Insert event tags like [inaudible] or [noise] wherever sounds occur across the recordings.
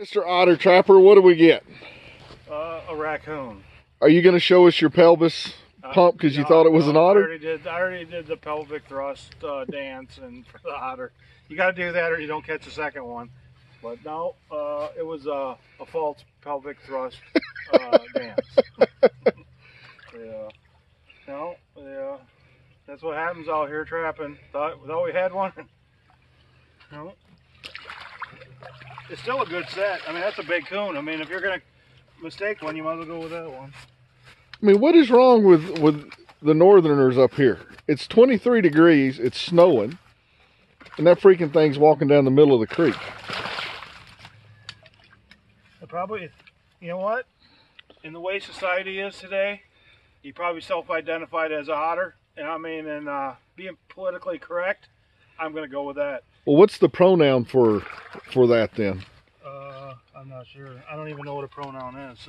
Mr. Otter Trapper, what do we get? Uh, a raccoon. Are you going to show us your pelvis Uh, pump because you no, thought it was no, an I otter? already did. I already did the pelvic thrust uh, dance, and for the otter, you got to do that or you don't catch the second one. But no, uh, it was a, a false pelvic thrust uh, [laughs] dance. yeah. No. Yeah. That's what happens out here trapping. Thought, thought we had one. [laughs] No. It's still a good set. I mean, that's a big coon. I mean, if you're gonna mistake one, you might as well go with that one. I mean, what is wrong with with the northerners up here? It's 23 degrees, it's snowing, and that freaking thing's walking down the middle of the creek. It probably, you know what? In the way society is today, he probably self-identified as a otter, and I mean, and uh, being politically correct, I'm gonna go with that. Well, what's the pronoun for for that then? Uh, I'm not sure. I don't even know what a pronoun is. [laughs]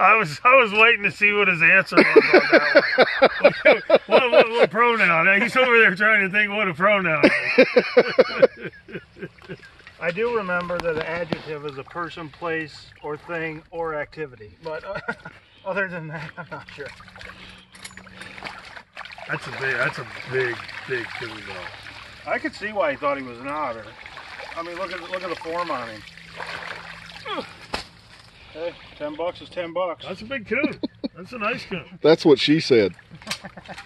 I was I was waiting to see what his answer was on that one. [laughs] what, what, what pronoun? He's over there trying to think what a pronoun is. [laughs] I do remember that an adjective is a person, place, or thing, or activity. But uh, other than that, I'm not sure. That's a big that's a big big coon though. I could see why he thought he was an otter. I mean, look at look at the form on him. Hey, ten bucks is ten bucks. That's a big coon. That's a nice coon. That's what she said. [laughs]